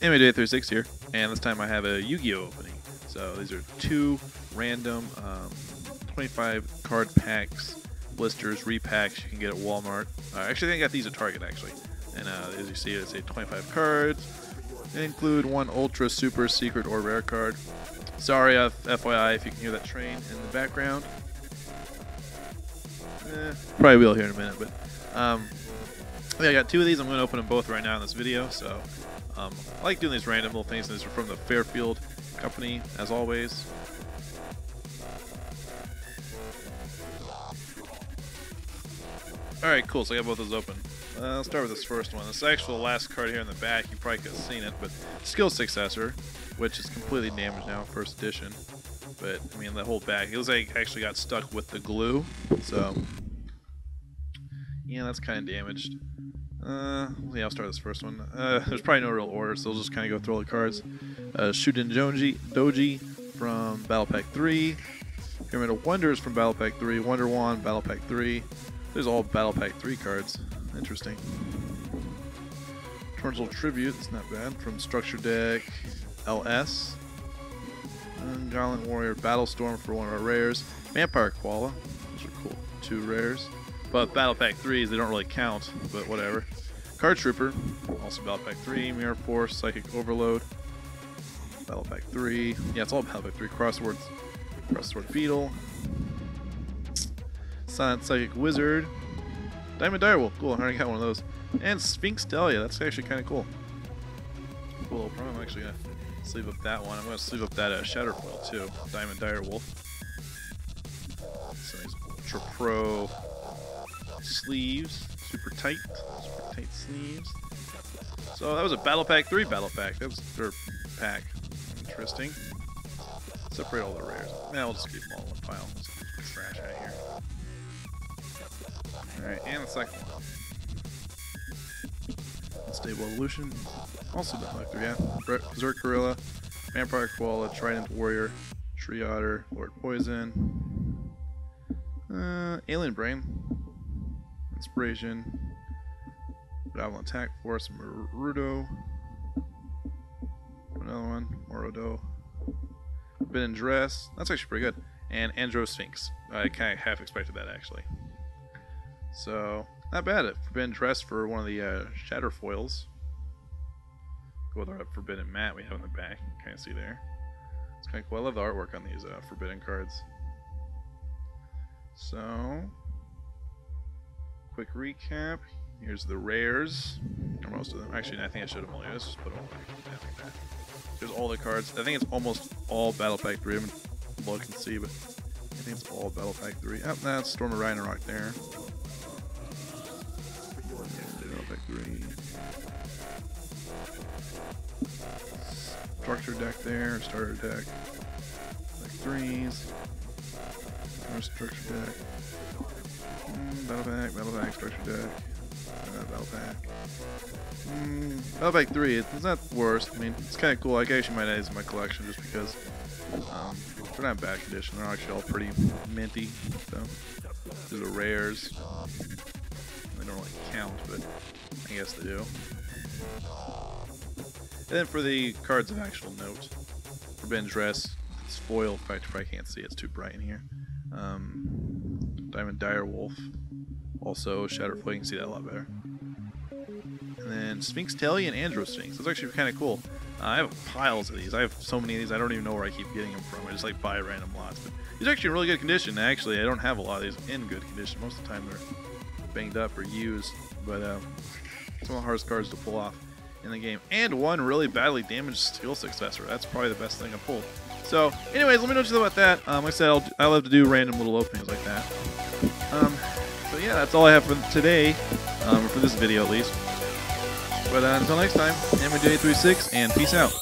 Anime Day 36 here, and this time I have a Yu-Gi-Oh opening. So these are two random um, 25 card packs, blisters, repacks you can get at Walmart. Uh, actually, I think I got these at Target actually. And uh, as you see, it's a 25 cards. They include one Ultra, Super, Secret, or Rare card. Sorry, uh, FYI, if you can hear that train in the background. Eh, probably will here in a minute, but um, I got two of these. I'm going to open them both right now in this video. So um, I like doing these random little things. These are from the Fairfield company, as always. Alright, cool. So I got both those open. Uh, I'll start with this first one. This is actually the last card here in the back. You probably could have seen it, but Skill Successor, which is completely damaged now, first edition. But, I mean, the whole back, it was like actually got stuck with the glue. So, yeah, that's kind of damaged. Uh, yeah, I'll start this first one. Uh, there's probably no real order, so I'll just kind of go through all the cards. Uh, Shutendoji from Battle Pack 3. Pyramid of Wonders from Battle Pack 3. Wonder Wand, Battle Pack 3. There's all Battle Pack 3 cards. Interesting. Torrential Tribute, that's not bad. From Structure Deck, LS. And Gallant Warrior Battlestorm for one of our rares. Vampire Koala, those are cool. Two rares. But Battle Pack 3s, they don't really count, but whatever. Card Trooper, also Battle Pack 3. Mirror Force, Psychic Overload. Battle Pack 3. Yeah, it's all Battle Pack 3. Crosswords, Cross-Sword Beetle. Silent Psychic Wizard. Diamond Direwolf. Cool, I already got one of those. And Sphinx Teleia. That's actually kind of cool. Cool. I'm actually going to sleeve up that one. I'm going to sleeve up that uh, Shatterfoil too. Diamond Direwolf. So these Ultra Pro sleeves. Super tight. Super tight sleeves. So that was a Battle Pack 3 Battle Pack. That was their pack. Interesting. Separate all the rares. Now we'll just keep them all in one pile. Let's get trash out here. Alright, and the second one. Unstable Evolution. Also Pack 3, yeah. Berserk Gorilla. Vampire Koala. Trident Warrior. Tree Otter. Lord Poison. Uh, Alien Brain. Inspiration. Travel Attack Force, Marudo. Another one, Morodo. Forbidden Dress. That's actually pretty good. And Andro Sphinx. I kind of half expected that actually. So, not bad. Forbidden Dress for one of the uh, Shatter Foils. Go with our Forbidden Mat we have in the back. Kind of see there. It's kind of cool. I love the artwork on these uh, Forbidden cards. So, quick recap. Here's the rares. Most of them. Actually, I think I should have only. Let's just put them all There's all the cards. I think it's almost all Battle Pack 3. I haven't look and see, but I think it's all Battle Pack 3. Oh, that's Storm of Ragnarok there. Battle Pack 3. Structure deck there. Starter deck. Pack 3s. Our structure deck. Mm, battle pack, battle pack, structure deck. Uh, battle pack. Mm, battle pack 3, it's not the worst. I mean, it's kind of cool. I actually might add these in my collection just because um, they're not bad condition. They're actually all pretty minty. So, these are rares. They don't really count, but I guess they do. And then for the cards of actual note, Forbidden Dress, it's foil. In you probably can't see it, it's too bright in here. Um, Diamond Dire Wolf. Also, Shatterfoil, you can see that a lot better. And then Sphinx Teleia and Andro Sphinx. That's actually kind of cool. Uh, I have piles of these. I have so many of these, I don't even know where I keep getting them from. I just like buy random lots. But these are actually in really good condition. Actually, I don't have a lot of these in good condition. Most of the time they're banged up or used. But uh, some of the hardest cards to pull off in the game. And one really badly damaged skill successor. That's probably the best thing I pulled. So, anyways, let me know what you think about that. Um, like I said, I'll, I love to do random little openings like that. Um, so yeah, that's all I have for today, um, for this video at least. But uh, until next time, MJ36, and peace out.